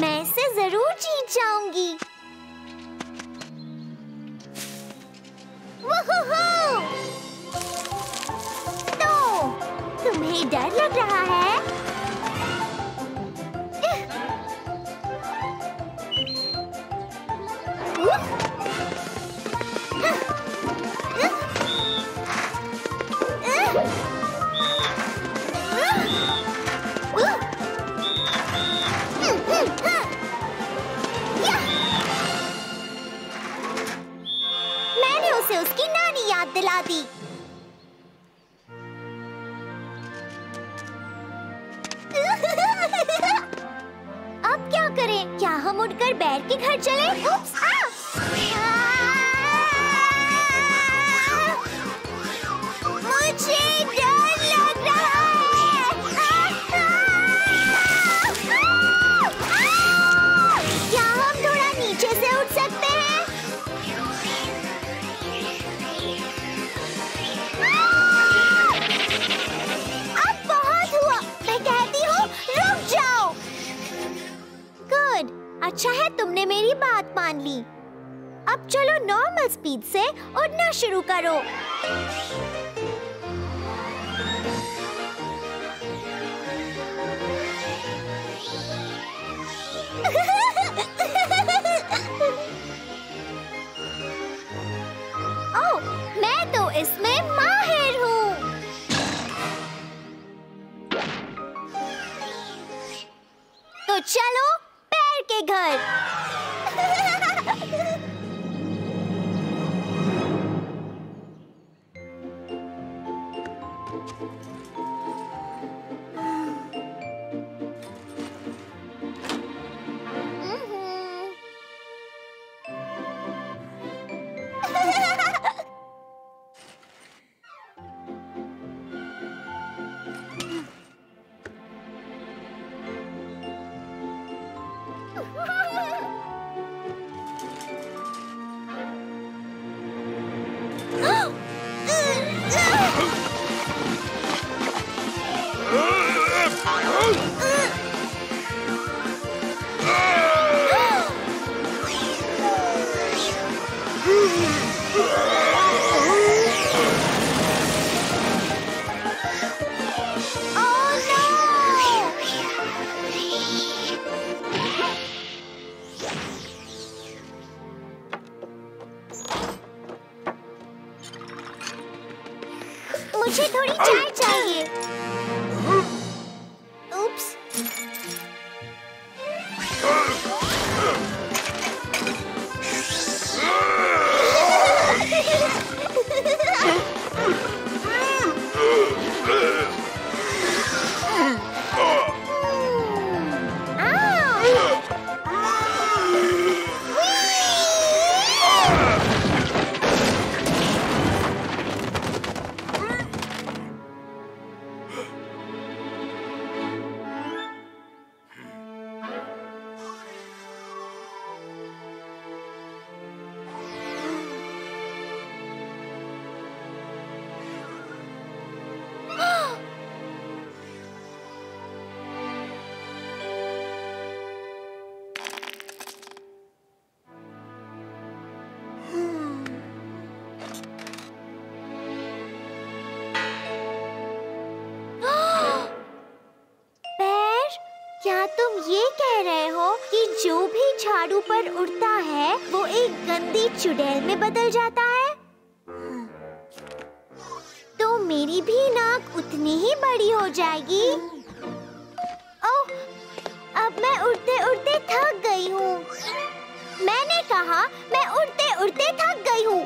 ज़रूर जीत जाऊँगी। तो तुम्हें डर लग रहा है? अच्छा है तुमने मेरी बात मान ली। अब चलो नॉर्मल स्पीड से उड़ना शुरू करो। मैं तो इसमें माहिर हूँ। तो चलो पैर के घर मुझे थोड़ी चाय चाहिए तुम ये कह रहे हो कि जो भी झाड़ू पर उड़ता है, वो एक गंदी चुड़ैल में बदल जाता है? तो मेरी भी नाक उतनी ही बड़ी हो जाएगी। ओह, अब मैं उड़ते उड़ते थक गई हूँ। मैंने कहा, मैं उड़ते उड़ते थक गई हूँ।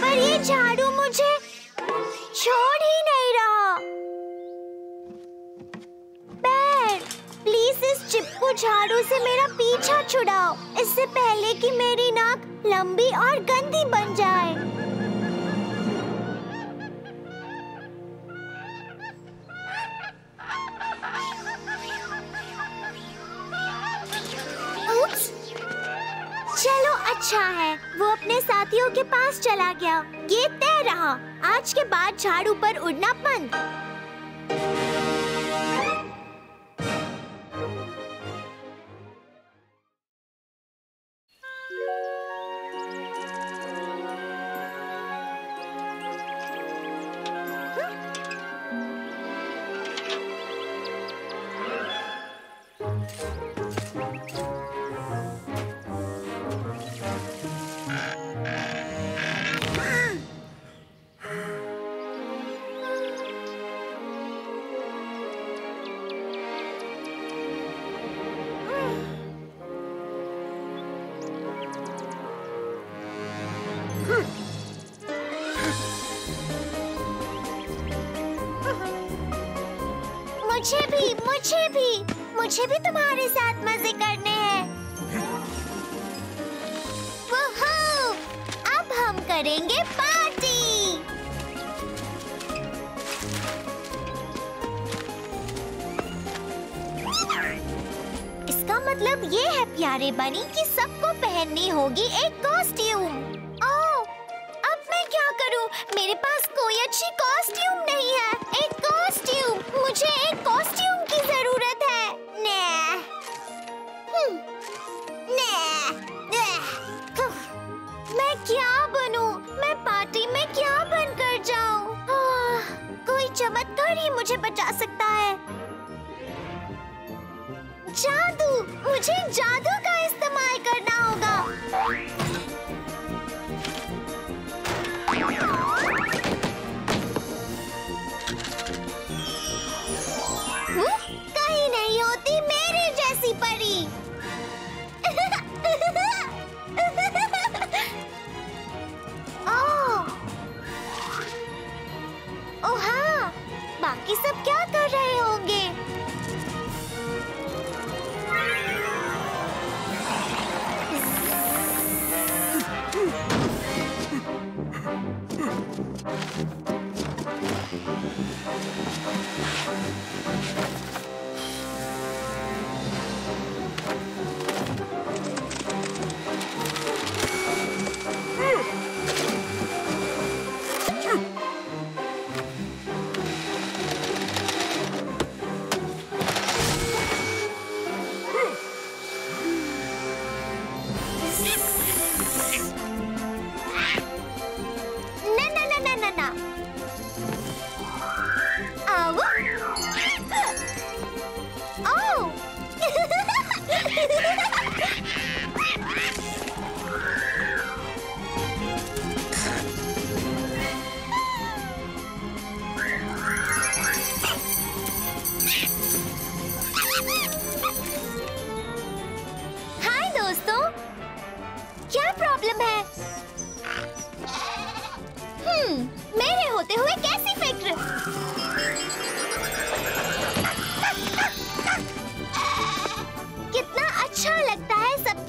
पर ये झाड़ू मुझे छोड़ चिपकू झाड़ू से मेरा पीछा छुड़ाओ। इससे पहले कि मेरी नाक लंबी और गंदी बन जाए। चलो अच्छा है। वो अपने साथियों के पास चला गया। ये तय रहा। आज के बाद झाड़ू पर उड़ना बंद। मुझे भी मुझे भी। मुझे भी तुम्हारे साथ मज़े करने हैं। अब हम करेंगे पार्टी। इसका मतलब ये है, प्यारे बनी, कि सबको पहननी होगी एक कॉस्ट्यूम। मुझे जादू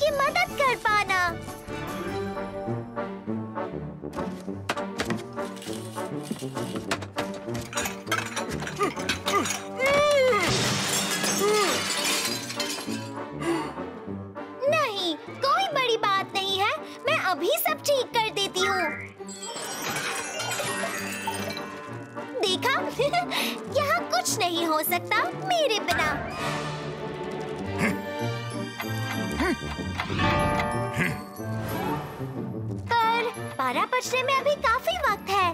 सबकी मदद कर पाना। नहीं, कोई बड़ी बात नहीं है। मैं अभी सब ठीक कर देती हूँ। देखा? यहाँ कुछ नहीं हो सकता मेरे बिना। पर बारह बजने में अभी काफ़ी वक्त है।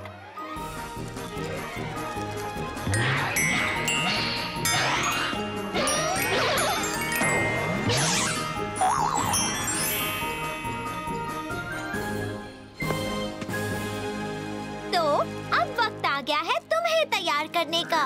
तो अब वक्त आ गया है तुम्हें तैयार करने का।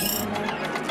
Música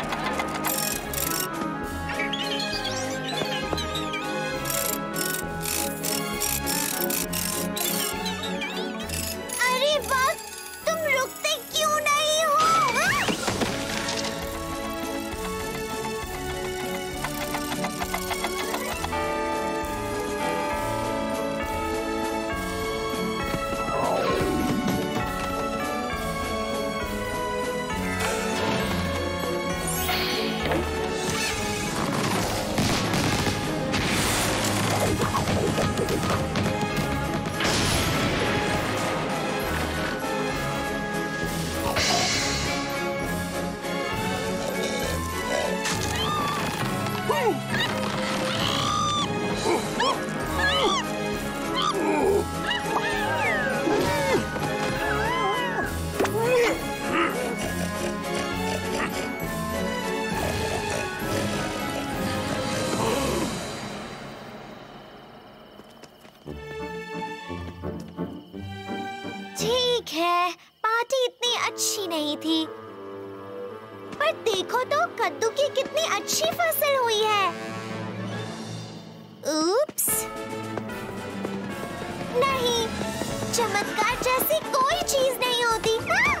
थी पर देखो तो कद्दू की कितनी अच्छी फ़सल हुई है उप्स नहीं चमत्कार जैसी कोई चीज़ नहीं होती हाँ?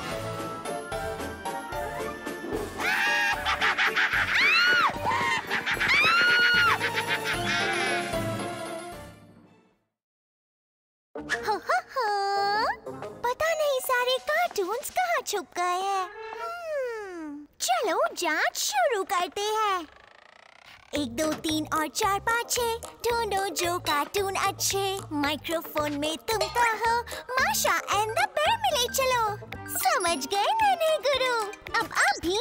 हाँ, हाँ, हाँ। पता नहीं कार्टून्स कहाँ छुप गए हैं? हम्म, चलो जाँच शुरू करते हैं। एक दो तीन और चार पाँच छः ढूंढो जो कार्टून अच्छे। माइक्रोफोन में तुम कहो माशा एंड द बेर मिले चलो। समझ गए नन्हे गुरु। अब आप भी